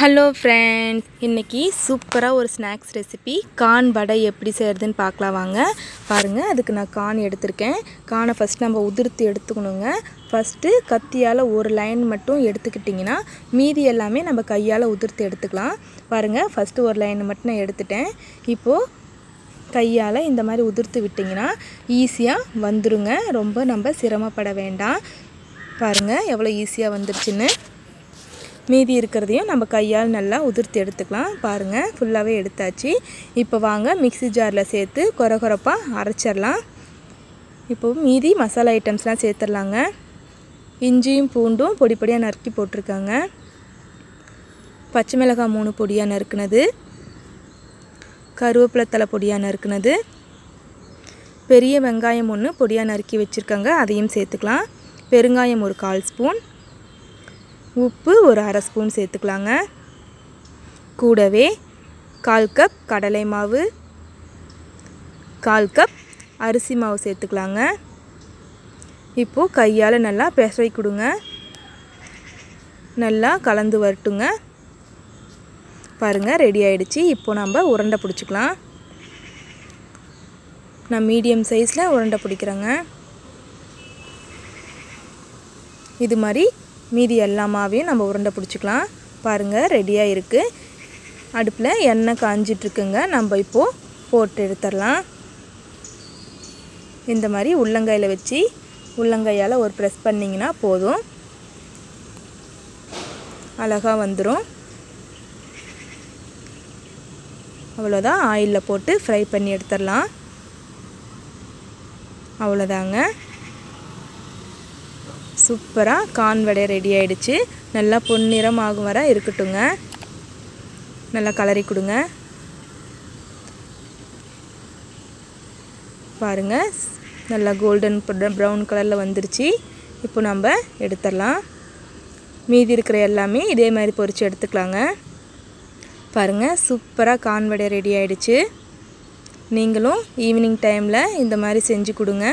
Hello friends இன்றைக்கி சூப்பராக ஒரு ஸ்நாக்ஸ் ரெசிபி கான் வடை எப்படி செய்கிறதுன்னு பார்க்கலாம் வாங்க. பாருங்கள் அதுக்கு நான் கான் எடுத்திருக்கேன். கானை ஃபஸ்ட் நம்ம உதிர்த்து எடுத்துக்கணுங்க. ஃபஸ்ட்டு கத்தியால் ஒரு லைன் மட்டும் எடுத்துக்கிட்டிங்கன்னா மீதி எல்லாமே நம்ம கையால் உதிர்த்து எடுத்துக்கலாம். பாருங்கள் ஃபஸ்ட்டு ஒரு லைன் மட்டும் நான் எடுத்துட்டேன். இப்போது கையால் இந்த மாதிரி உதிர்த்து விட்டிங்கன்னா ஈஸியாக வந்துருங்க. ரொம்ப நம்ம சிரமப்பட வேண்டாம். பாருங்கள் எவ்வளோ ஈஸியாக வந்துருச்சுன்னு. மீதி இருக்கிறதையும் நம்ம கையால் நல்லா உதிர்த்து எடுத்துக்கலாம். பாருங்கள் ஃபுல்லாகவே எடுத்தாச்சு. இப்போ வாங்க மிக்ஸி ஜாரில் சேர்த்து கொர கொரப்பாக அரைச்சிடலாம். இப்போது மீதி மசாலா ஐட்டம்ஸ்லாம் சேர்த்துடலாங்க. இஞ்சியும் பூண்டும் பொடி பொடியாக நறுக்கி போட்டிருக்காங்க. பச்சை மிளகாய் மூணு பொடியாக நறுக்குனது. கருவேப்பிலை தலை பொடியாக நறுக்குனது. பெரிய வெங்காயம் ஒன்று பொடியாக நறுக்கி வச்சுருக்காங்க அதையும் சேர்த்துக்கலாம். பெருங்காயம் ஒரு கால் ஸ்பூன். உப்பு ஒரு அரை ஸ்பூன் சேர்த்துக்கலாங்க. கூடவே கால் கப் கடலை மாவு கால் கப் அரிசி மாவு சேர்த்துக்கலாங்க. இப்போது கையால் நல்லா பெசை கொடுங்க. நல்லா கலந்து வரட்டுங்க. பாருங்கள் ரெடி ஆகிடுச்சு இப்போது நம்ம உருண்டை பிடிச்சிக்கலாம். நான் மீடியம் சைஸில் உருண்டை பிடிக்கிறேங்க. இது மாதிரி மீதி எல்லாமாவையும் நம்ம உருண்டை பிடிச்சிக்கலாம். பாருங்கள் ரெடியாக இருக்குது அடுப்பில் எண்ணெய் காஞ்சிட்ருக்குங்க. நம்ம இப்போது போட்டு எடுத்துடலாம். இந்த மாதிரி உள்ளங்கையில் வச்சு உள்ளங்கையால் ஒரு ப்ரெஸ் பண்ணிங்கன்னா போதும். அழகாக வந்துடும் அவ்வளோதான் ஆயிலில் போட்டு ஃப்ரை பண்ணி எடுத்துடலாம். அவ்வளோதாங்க சூப்பராக கான் வடை ரெடி ஆகிடுச்சு நல்லா பொன்னிறம் ஆகும் வர இருக்கட்டுங்க. நல்லா கலரி கொடுங்க. பாருங்கள் நல்லா கோல்டன் ப்ரௌன் கலரில் வந்துருச்சு. இப்போ நம்ம எடுத்துடலாம். மீதி இருக்கிற எல்லாமே இதே மாதிரி பொறிச்சு எடுத்துக்கலாங்க. பாருங்கள் சூப்பராக கான் வடை ரெடி ஆகிடுச்சு நீங்களும் ஈவினிங் டைமில் இந்த மாதிரி செஞ்சு கொடுங்க.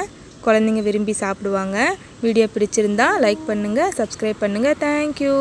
குழந்தைங்க விரும்பி சாப்பிடுவாங்க. வீடியோ பிடிச்சிருந்தா லைக் பண்ணுங்கள் சப்ஸ்கிரைப் பண்ணுங்கள் தேங்க்யூ